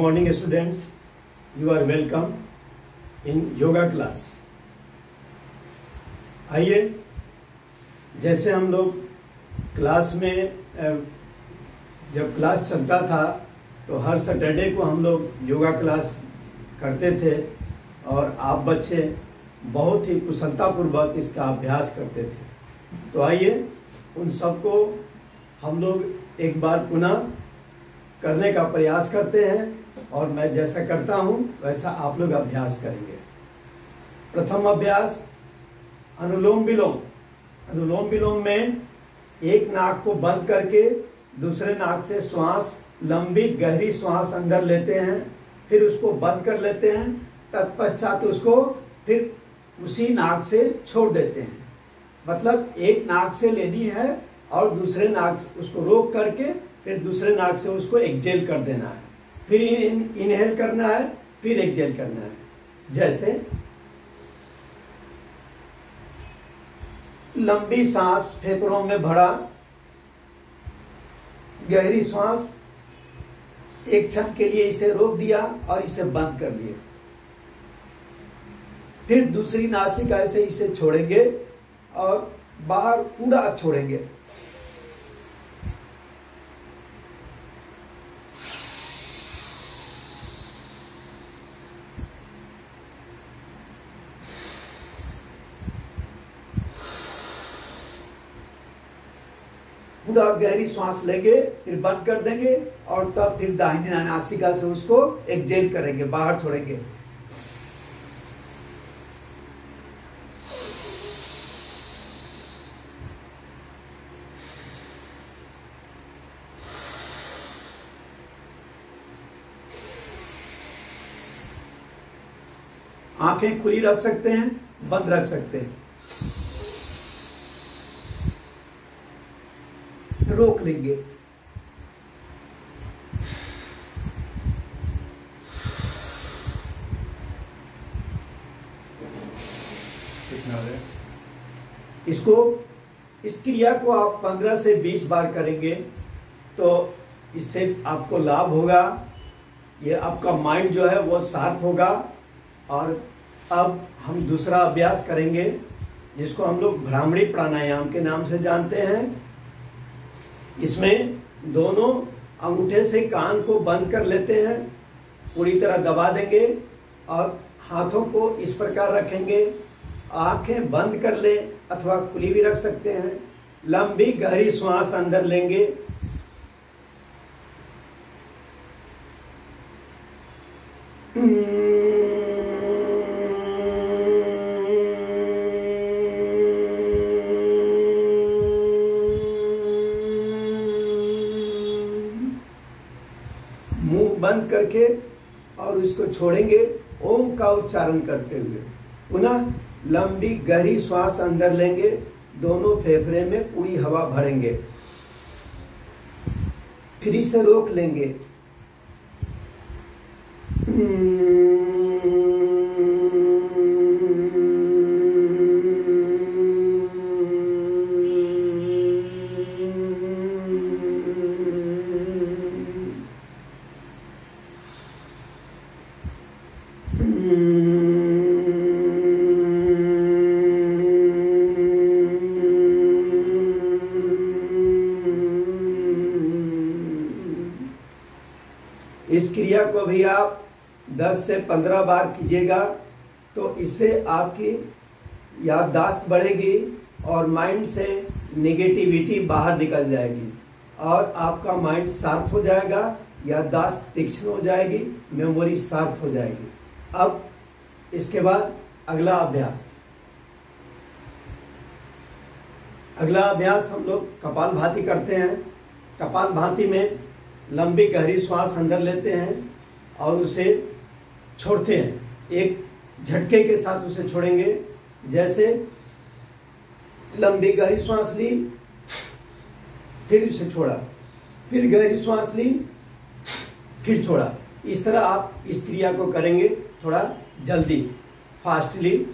morning, students. You are welcome in yoga class. आइए, जैसे हम लोग क्लास में जब क्लास चलता था तो हर सैटरडे को हम लोग योगा क्लास करते थे और आप बच्चे बहुत ही कुशलतापूर्वक इसका अभ्यास करते थे। तो आइए, उन सबको हम लोग एक बार पुनः करने का प्रयास करते हैं। और मैं जैसा करता हूँ, वैसा आप लोग अभ्यास करेंगे। प्रथम अभ्यास, अनुलोम विलोम। अनुलोम विलोम में एक नाक को बंद करके दूसरे नाक से श्वास, लंबी गहरी श्वास अंदर लेते हैं, फिर उसको बंद कर लेते हैं, तत्पश्चात उसको फिर उसी नाक से छोड़ देते हैं। मतलब एक नाक से लेनी है और दूसरे नाक उसको रोक करके फिर दूसरे नाक से उसको एक्जेल कर देना है। फिर इन, इनहेल करना है फिर एक्जेल करना है। जैसे लंबी सांस फेफड़ों में भरा गहरी सांस एक क्षण के लिए इसे रोक दिया और इसे बंद कर लिया फिर दूसरी नासिका से इसे छोड़ेंगे और बाहर पूरा छोड़ेंगे। पूरा गहरी सांस लेंगे, फिर बंद कर देंगे और तब फिर दाहिनी नासिका से उसको एक्जेल करेंगे, बाहर छोड़ेंगे। आँखें खुली रख सकते हैं, बंद रख सकते हैं। रोक लेंगे इसको इस क्रिया को आप 15 से 20 बार करेंगे तो इससे आपको लाभ होगा। ये आपका माइंड जो है वो शार्प होगा। और अब हम दूसरा अभ्यास करेंगे जिसको हम लोग भ्रामणी प्राणायाम के नाम से जानते हैं। इसमें दोनों अंगूठे से कान को बंद कर लेते हैं, पूरी तरह दबा देंगे और हाथों को इस प्रकार रखेंगे। आँखें बंद कर ले अथवा खुली भी रख सकते हैं। लंबी गहरी श्वास अंदर लेंगे। मुँह करके और उसको छोड़ेंगे। ओम का उच्चारण करते हुए। पुनः लंबी, गहरी श्वास अंदर लेंगे। दोनों फेफड़े में पूरी हवा भरेंगे। फिर से रोक लेंगे। इस क्रिया को भी आप 10 से 15 बार कीजिएगा तो इससे आपकी याददाश्त बढ़ेगी और माइंड से निगेटिविटी बाहर निकल जाएगी और आपका माइंड शार्प हो जाएगा, याददाश्त तीक्ष्ण हो जाएगी, मेमोरी शार्प हो जाएगी। अब इसके बाद अगला अभ्यास। अगला अभ्यास हम लोग कपाल भाती करते हैं। कपाल भाती में लंबी गहरी श्वास अंदर लेते हैं और उसे छोड़ते हैं। एक झटके के साथ उसे छोड़ेंगे। जैसे लंबी गहरी श्वास ली, फिर उसे छोड़ा। फिर गहरी श्वास ली, फिर छोड़ा। इस तरह आप इस क्रिया को करेंगे थोड़ा जल्दी, फास्टली।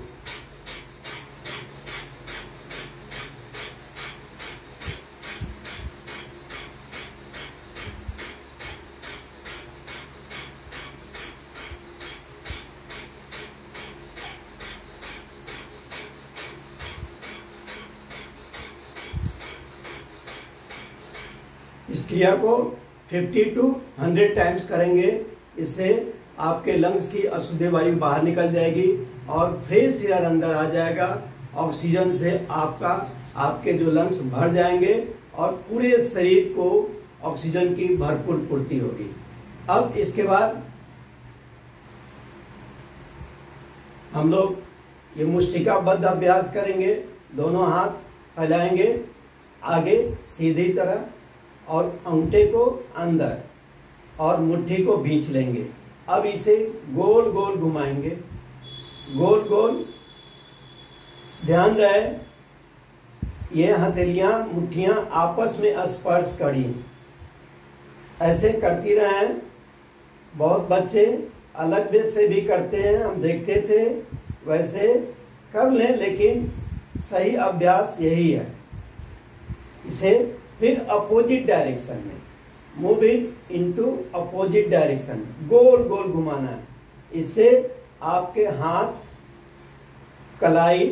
इस क्रिया को 50 टू 100 टाइम्स करेंगे। इससे आपके लंग्स की अशुद्ध वायु बाहर निकल जाएगी और फ्रेश एयर अंदर आ जाएगा। ऑक्सीजन से आपका, आपके जो लंग्स भर जाएँगे और पूरे शरीर को ऑक्सीजन की भरपूर पूर्ति होगी। अब इसके बाद हम लोग ये मुष्टिकाबद्ध अभ्यास करेंगे। दोनों हाथ फैलाएँगे। आगे सीधी तरह और अंगूठे को अंदर और मुट्ठी को बीच लेंगे। अब इसे गोल गोल घुमाएँगे। गोल गोल। ध्यान रहे, ये हथेलियाँ, मुट्ठियाँ आपस में स्पर्श करी। ऐसे करती रहे। बहुत बच्चे अलग भी से भी करते हैं, हम देखते थे, वैसे कर लें, लेकिन सही अभ्यास यही है। इसे फिर अपोजिट डायरेक्शन में। Move it into opposite direction गोल गोल घुमाना है। इससे आपके हाथ, कलाई,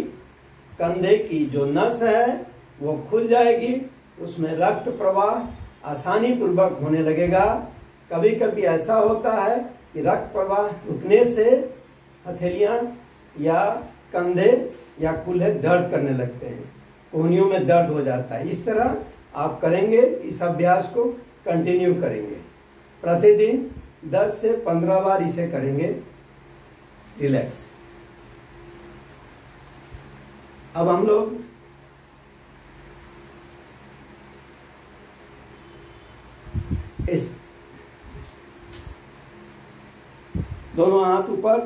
कंधे की जो नस है, वो खुल जाएगी। उसमें रक्त प्रवाह आसानी पूर्वक होने लगेगा। कभी कभी ऐसा होता है कि रक्त प्रवाह रुकने से हथेलियाँ या कंधे या कुल्हे दर्द करने लगते हैं। कोहनियों में दर्द हो जाता है। इस तरह आप करेंगे इस अभ्यास को कंटिन्यू करेंगे। प्रतिदिन 10 से 15 बार इसे करेंगे। रिलैक्स अब हम लोग इस दोनों हाथ ऊपर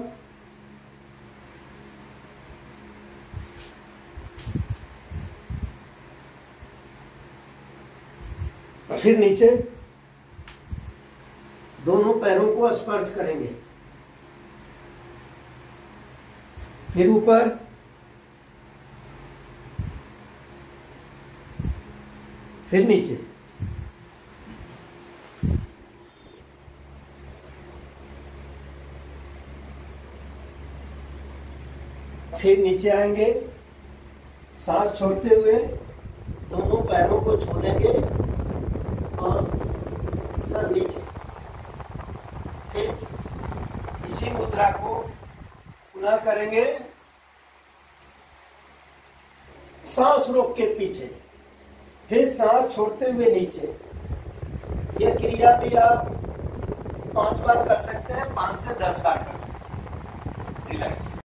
फिर नीचे दोनों पैरों को स्पर्श करेंगे। फिर ऊपर फिर नीचे। फिर नीचे आएँगे, सांस छोड़ते हुए दोनों पैरों को छोड़ेंगे और सर नीचे। फिर इसी मुद्रा को पुनः करेंगे सांस रोक के पीछे। फिर सांस छोड़ते हुए नीचे। यह क्रिया भी आप पाँच बार कर सकते हैं, पाँच से दस बार कर सकते हैं। रिलैक्स